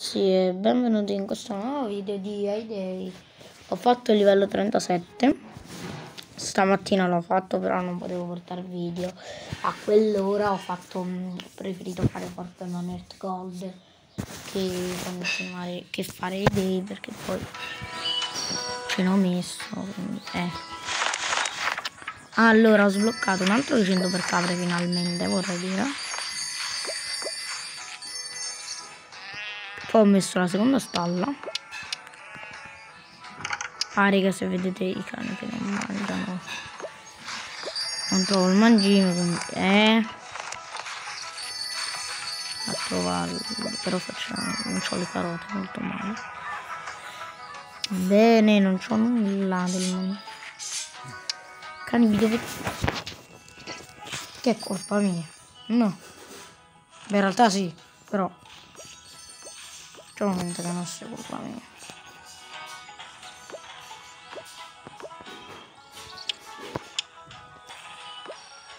Sì, benvenuti in questo nuovo video di Hay Ho fatto il livello 37. Stamattina l'ho fatto, però non potevo portare video. A quell'ora ho fatto ho preferito fare forte non Earth Gold che continuare che fare i day perché poi ce l'ho messo. Quindi, eh. Allora, ho sbloccato un altro 100 per capre finalmente, vorrei dire. Poi ho messo la seconda stalla. Ah, raga, se vedete i cani che non mangiano. Non trovo il mangino, quindi... Eh... A trovarlo. Però facciamo... Non ho le carote, molto male. Bene, non c'ho nulla del mangino. Cani, vi dovete... Che è colpa mia? No. Beh, in realtà sì, però... Momento che non sia colpa mia.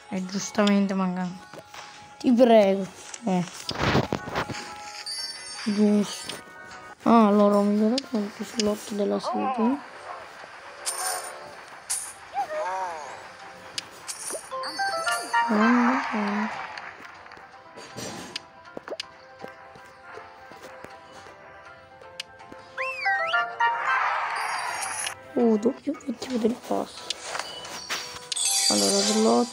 E giustamente mancano. Ti prego. Eh. Giusto. Ah, allora ho migliorato anche sull'otto della sede. Ah, Uh, doppio obiettivo del passo. Allora, slot.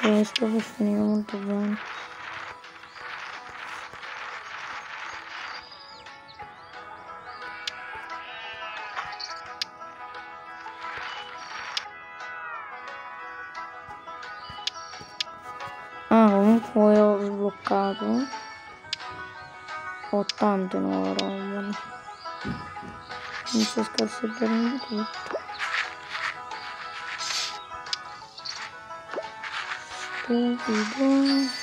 Questo può finire molto bene. Ah, comunque ho sbloccato. Ho tante nuove robe. Inizio a scarseggiare tutto. Stupido.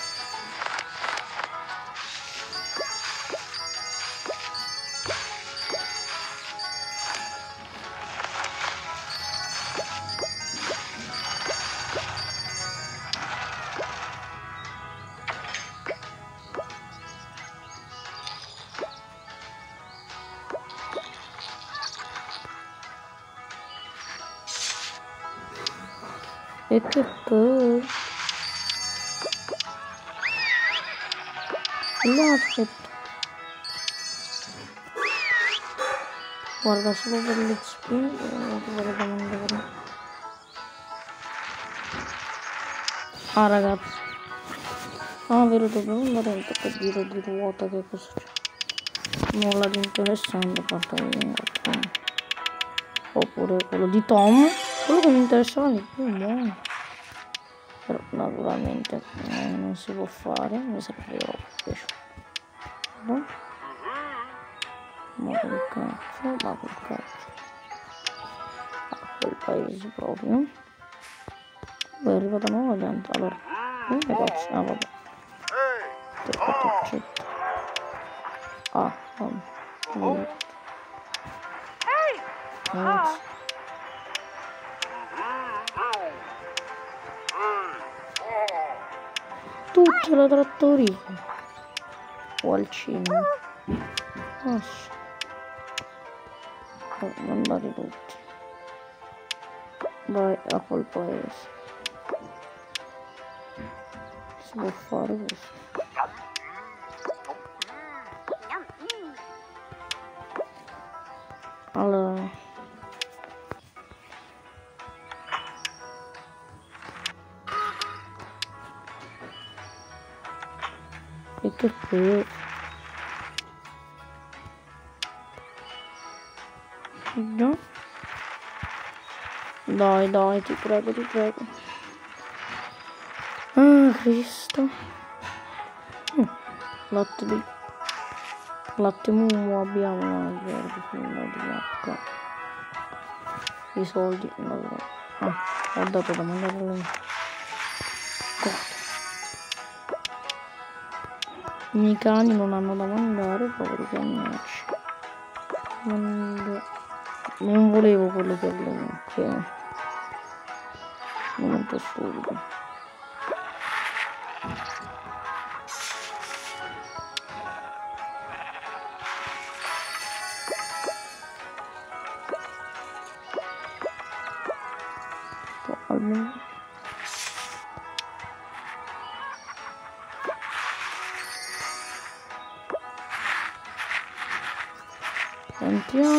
E che poi... No, aspetta. Guarda solo per l'XP non vorrei mandare. Ah ragazzi. Ah vero dobbiamo andare in tocca giro di ruota che cosa c'è. Nulla di interessante fatto Oppure quello di Tom. Quello che mi interessava di più, no. Però naturalmente eh, non si può fare, mi sarebbe piaciuto. No? Ma col cazzo, ma col cazzo. A quel paese proprio. Poi è arrivata nuova gente, allora. Mi cazzo, ah vabbè. Cartoccetto. Ah, vabbè. Ragazzi. Tutta la trattoria. O al cinema. Oh, andare tutti. Vai a quel paese. Si può fare questo. Allora. E che qui. No. Dai dai ti prego ti prego. Ah cristo. Mm. latte di latte mumu abbiamo no, di acqua i soldi no, ah, ho dato da mangiare a lei I miei cani non hanno da mangiare, poveri cagnacci. Mando non volevo quello per lui, che non è un po' stupido. 咱不要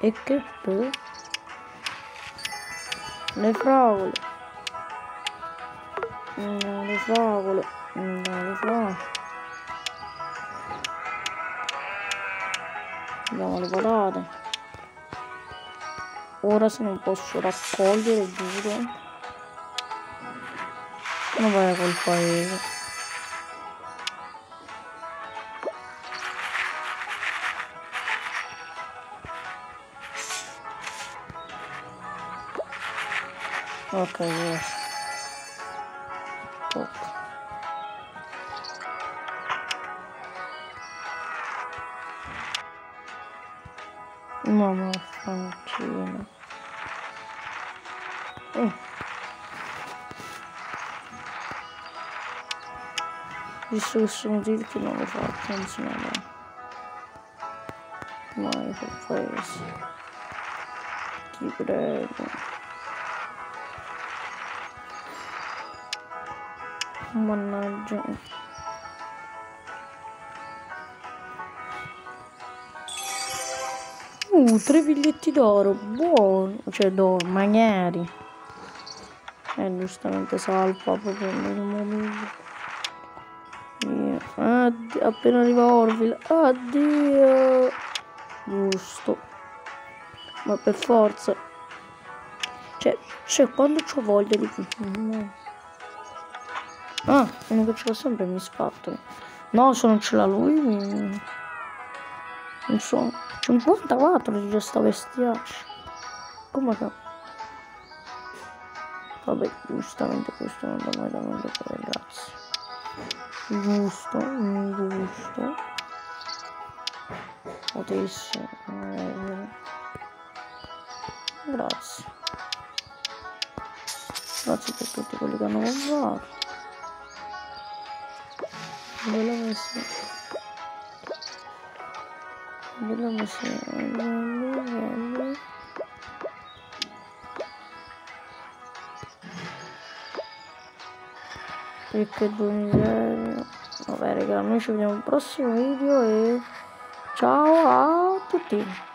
E che poi? Le fragole. No, le fragole. No, le fragole. Abbiamo le patate. Ora se non posso raccogliere, giuro. Non vai col paese. Ok, yes. Ok. Mamma fancina. Mm. Visto che sono diritti non lo faccio, anzi no, no. Mai per paese. Ti Mannaggia. Uh, tre biglietti d'oro, buono, cioè d'oro, manieri. Eh, giustamente salpa proprio momento. Addio, appena arriva Orville, addio. Giusto. Ma per forza. Cioè, cioè quando ho voglia di... No. Ah, uno che ce l'ha sempre mi sfatto. No, se non ce l'ha lui mi... Non so. 54 di già sta bestiaccia. Come che... Vabbè, giustamente questo non l'ho mai dato per grazie. Giusto, giusto. Potesse. Grazie. Grazie per tutti quelli che hanno comprato. Belum masih belum masih perché 2000 vabbè raga noi ci vediamo al prossimo video e ciao a tutti